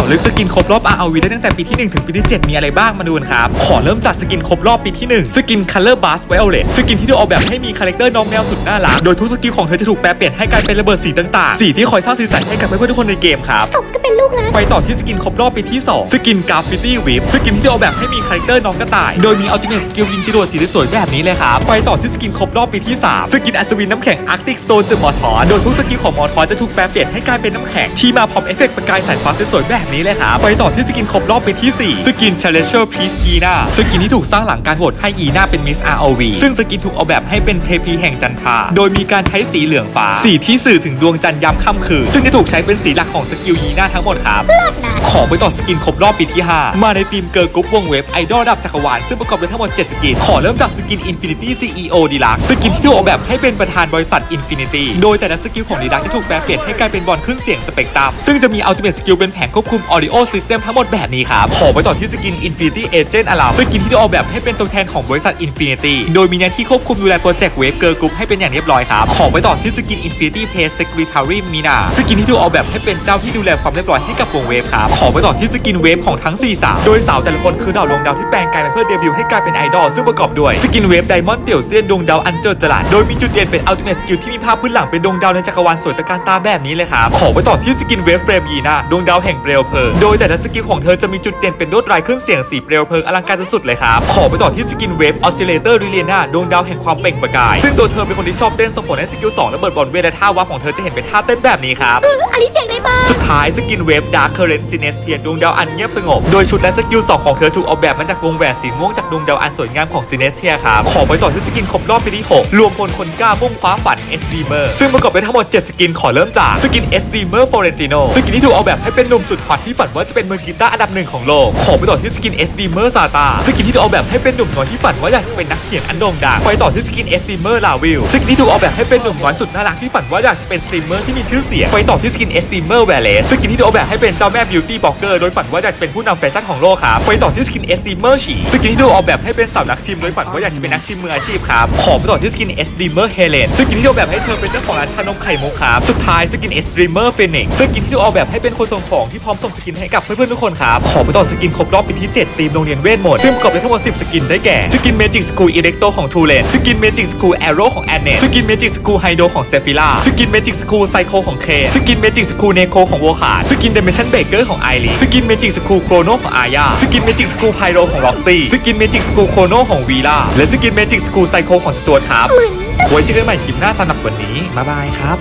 เจาะลึกสกินครบรอบ RoV ได้ตั้งแต่ปีที่ 1 ถึงปีที่ 7 มีอะไรบ้างมาดูกันครับ ขอเริ่มจากสกินครบรอบปีที่ 1 สกิน Color Burst Violet สกินที่ถูกออกแบบให้มีคาแรคเตอร์น้องแมวสุดน่ารัก โดยทุกสกิลของเธอจะถูกแปรเปลี่ยนให้กลายเป็นระเบิดสีต่างๆ สีที่คอยสร้างสีสันให้กับเพื่อนๆทุกคนในเกมครับสมกับเป็นลูกรัก ไปต่อที่สกินครบรอบปีที่ 2 สกิน Graffiti Wisp สกินที่ออกแบบให้มีคาแรคเตอร์น้องกระต่าย โดยมี ultimate skill ยิงจรวดสีสวยๆแบบนี้เลยครับ ไปต่อที่สกินครบรอบปีที่ 3 สกินอัศวินน้ำแข็ง Arctic Zone จากมอทอสโดยทุกสกิลของมอทอสจะถูกแปรเปลี่ยนให้กลายเป็นน้ำแข็งที่มาพร้อมเอฟเฟกต์ประกายสายฟ้าสวยๆแบบนี้เลยครับ ไปต่อที่สกินครบรอบปีที่ 4 สกิน Challenger Peace Yena สกินที่ถูกสร้างหลังการโหวตให้อีนาเป็นมิส ROV ซึ่งสกินถูกออกแบบให้เป็นเทพีแห่งจันทราโดยมีการใช้สีเหลืองฟ้าสีที่สื่อถึงดวงจันทร์ยามค่ำคืนซึ่งจะถูกใช้เป็นสีหลักของสกิล Yena ทั้งหมดครับเลิศนะขอไปต่อสกินครบรอบปีที่ 5 มาในธีมเกิร์ลกรุ๊ปวง WaVe ไอดอลระดับจักรวาลซึ่งประกอบด้วยทั้งหมด 7 สกิน ขอเริ่มจากสกิน Infinity CEO Deluxe สกินที่ถูกออกแบบให้เป็นประธานบริษัท Infinity โดยแต่ละสกิลของ Deluxe จะถูกแปรเปลี่ยนให้กลายเป็นบอลคลื่นเสียงสเปกตรัมซึ่งจะมี Ultimate Skill เป็นแผงควบคุม Audio System ทั้งหมดแบบนี้ครับขอไปต่อที่สกิน Infinity Agent Arum สกินที่ถูกออกแบบให้เป็นตัวแทนของบริษัท Infinity โดยมีหน้าที่ควบคุมดูแลโปรเจกต์ WaVe เกิร์ลกรุ๊ปให้เป็นอย่างเรียบร้อยครับขอไปต่อที่สกิน Infinity Page Secretary Mina สกินที่ถูกออกแบบให้เป็นเจ้าที่ดูแลความเรียบร้อยให้กับวง WaVe ครับขอไปต่อที่สกิน WaVe ของทั้ง4สาวโดยสาวแต่ละคนคือดาวดวงดาวที่แปลงกายมาเพื่อเดบิวต์ให้กลายเป็นไอดอลซึ่งประกอบด้วยสกินเวฟไดมอนด์เตี่ยวเซียนดวงดาวอันเจิดจรัสโดยมีจุดเด่นเป็นอัลติเมทสกิลที่มีภาพพื้นหลังเป็นดวงดาวในจักรวาลสวยตระการตาแบบนี้เลยครับขอไปต่อที่สกินเวฟเฟรมยีนาดวงดาวแห่งเปลวเพลิงโดยแต่ละสกิลของเธอจะมีจุดเด่นเป็นลวดลายเครื่องเสียงสีเปลวเพลิงอลังการสุดๆเลยครับขอไปต่อที่สกินเวฟออสซิเลเตอร์ริเลียนาดวงดาวแห่งความเปล่งประกาย ซึ่งตัวเธอเป็นคนที่ชอบเต้นส่งผลให้สกิล2ระเบิดบอลเวทและท่าวับของเธอจะเห็นเป็นท่าเต้นแบบนี้ครับเอออลิสอยากได้บ้างสุดท้ายสกินเวฟดาร์คเคอร์เรนซินเนสเทียดวงดาวอันเงียบสงบ โดยชุดและสกิล2ของเธอถูกออกแบบมาจากวงแหวนสีม่วงจากดวงดาวอันสวยงามของซินเนสเทียครับ ขอไปต่อที่สกินครบรอบปีที่ 6 รวมพลคนกล้ามุ่งฟ้าฝัน s d m e r ซึ่งประกอบไปทั้งหมด 7 สกินขอเริ่มจากสกิน s d m e r Florentino สกินที่ถูกออกแบบให้เป็นหนุ่มสุดฮอตที่ฝันว่าจะเป็นมือกีตาร์อันดับหนึ่งของโลกขอไปต่อที่สกิน s d m e r Sata สกินที่ถูกออกแบบให้เป็นหนุ่มน้อยที่ฝันว่าอยากจะเป็นนักเขียนอันโด่งดังไปต่อที่สกิน s d m e r Laville สกินที่ถูกออกแบบให้เป็นหนุ่มน้อยสุดน่ารักที่ฝันว่าอยากจะเป็นสตรีมเมอร์ที่มีชื่อเสียงไปต่อที่สกิน s d m e r v a l e สกินที่ถูกออกแบบให้เป็นเจ้าแม่ beauty blogger โดยฝันว่าอยากจะเป็นผู้นำแฟชั่นของโลกครับไปต่อที่สกิน s d m e r ฉีสกินที่ถูกออกแบบให้เป็นสาวนักชิมโดยฝันว่าอยากจะเป็นนักชิมมืออาชีพครับขอไปต่อที่สกิน s d m e r Helen สกินที่ถูกออกแบบให้เธอเป็นเจ้าของร้านชานมไข่มุกครับสุดท้ายสกิน s d m e r Phoenix สกินที่ถูกออกแบบให้เป็นคนส่งของที่พร้อมส่งสกินให้กับเพื่อนๆทุกคนครับขอไปต่อสกินครบรอบปีที่7ธีมโรงเรียนเวทมนต์ซึ่งประกอบด้วยทั้งหมด10 สกินได้แก่สกิน Magic School Electro ของ True Lane สกิน Magic School Arrow ของ a n n e สกิน Magic School Hydro ของ s e p h i r a สกิน Magic School Psycho ของ K สกิน Magic School Neko ของ w o k a สกิน Dimension Breaker ของ Airi สกิน Magic School Chrono ของ Aya สกิน Magic School Pyro ของ Roxy สกิน Magic School Chrono ของ Vila และสกิน Magic School Psycho ของ Stuart ครับเหมือนไว้เจอกันใหม่คลิปหน้าสำหรับวันนี้บ๊ายบายครับ